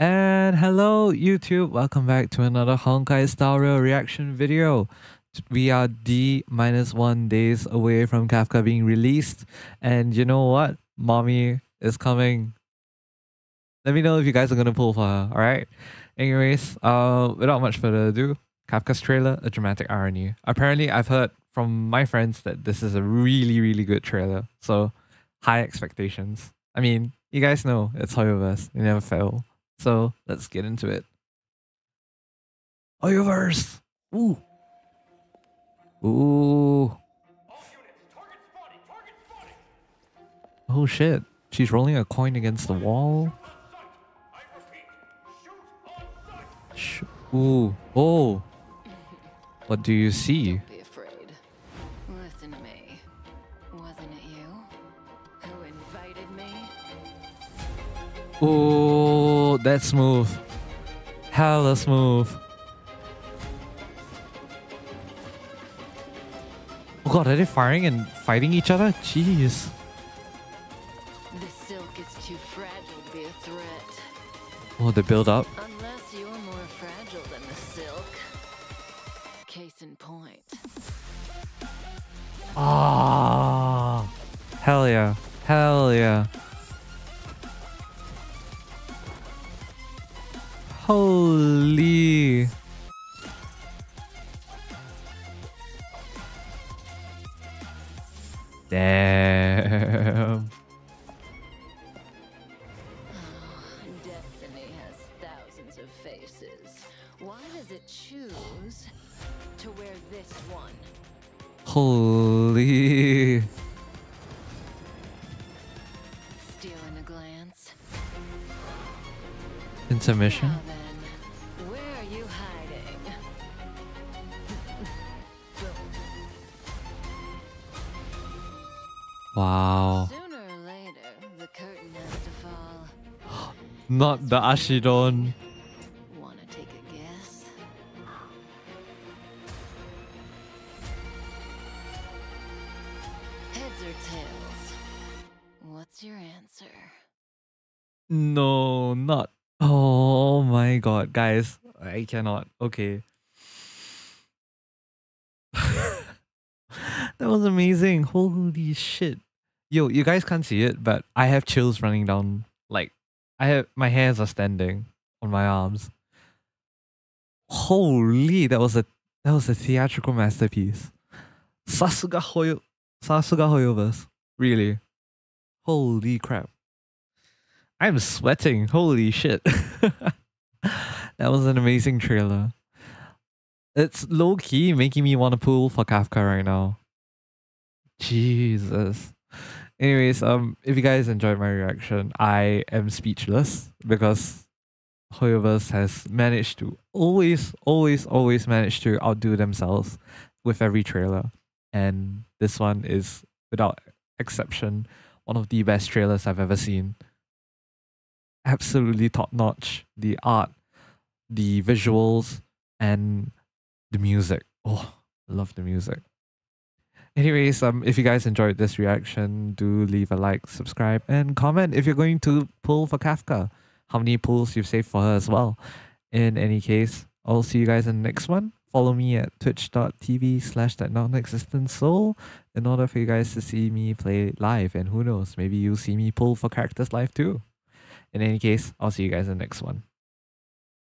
And hello YouTube, welcome back to another Honkai Star Rail reaction video. We are D minus one days away from Kafka being released. And you know what? Mommy is coming. Let me know if you guys are gonna pull for her, alright? Anyways, uh without much further ado, Kafka's trailer, a dramatic irony. Apparently I've heard from my friends that this is a really, really good trailer. So high expectations. I mean, you guys know it's Hoyoverse. You never fail. So let's get into it. Hoyoverse! Ooh. Ooh. Oh shit. She's rolling a coin against the wall. Sh Ooh. Oh. What do you see? Be afraid. Listen to me. Wasn't it you who invited me? Oh, that's smooth. Hella smooth. Oh god, are they firing and fighting each other? Jeez. The silk is too fragile to be a threat. Oh, the build up. Unless you're more fragile than the silk. Case in point. Ah. Hell yeah. Hell yeah. Holy. Damn. Destiny has thousands of faces. Why does it choose to wear this one? Holy. To fall. Not the Ashidon. Wanna take a guess? Heads or tails? What's your answer? No, not. Oh my god, guys. I cannot. Okay. that was amazing. Holy shit. Yo, you guys can't see it, but I have chills running down. Like, I have my hairs are standing on my arms. Holy, that was a that was a theatrical masterpiece. Sasuga Hoyo Sasuga Hoyoverse. Really. Holy crap. I'm sweating. Holy shit. that was an amazing trailer. It's low key making me want to pull for Kafka right now. Jesus. Anyways, um, if you guys enjoyed my reaction, I am speechless because Hoyoverse has managed to always, always, always manage to outdo themselves with every trailer. And this one is, without exception, one of the best trailers I've ever seen. Absolutely top notch. The art, the visuals, and the music. Oh, I love the music. Anyways, um, if you guys enjoyed this reaction, do leave a like, subscribe, and comment if you're going to pull for Kafka. How many pulls you've saved for her as well. In any case, I'll see you guys in the next one. Follow me at twitch.tv slash that non-existent soul in order for you guys to see me play live. And who knows, maybe you'll see me pull for characters live too. In any case, I'll see you guys in the next one.